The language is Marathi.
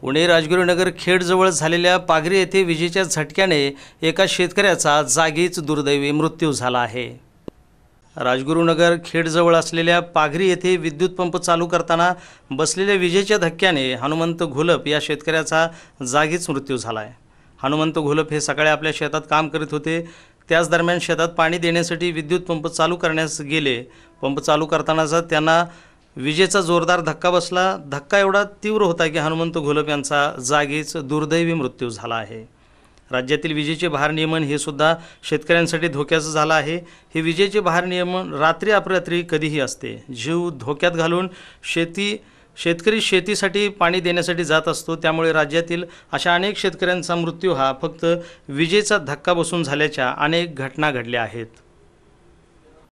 पुणे राजगुरुनगर खेडजवळ झालेल्या पागरी येथे विजेच्या झटक्याने एका शेतकऱ्याचा जागीच दुर्दैवी मृत्यू झाला आहे. राजगुरुनगर खेडजवळ असलेल्या पाघरी येथे विद्युत पंप चालू करताना बसलेल्या विजेच्या धक्क्याने हनुमंत घोलप या शेतकऱ्याचा जागीच मृत्यू झाला आहे हनुमंत घोलप हे सकाळी आपल्या शेतात काम करीत होते. त्याच दरम्यान शेतात पाणी देण्यासाठी विद्युत पंप चालू करण्यास गेले. पंप चालू करतानाचा त्यांना विजेचा जोरदार धक्का बसला. धक्का एवढा तीव्र होता की हनुमंत घोलप यांचा जागीच दुर्दैवी मृत्यू झाला आहे. राज्यातील विजेचे भारनियमन हे सुद्धा शेतकऱ्यांसाठी धोक्याचं झालं आहे. हे विजेचे भारनियमन रात्री अपरात्री कधीही असते. जीव धोक्यात घालून शेती शेतकरी शेतीसाठी पाणी देण्यासाठी जात असतो. त्यामुळे राज्यातील अशा अनेक शेतकऱ्यांचा मृत्यू हा फक्त विजेचा धक्का बसून झाल्याच्या अनेक घटना घडल्या आहेत.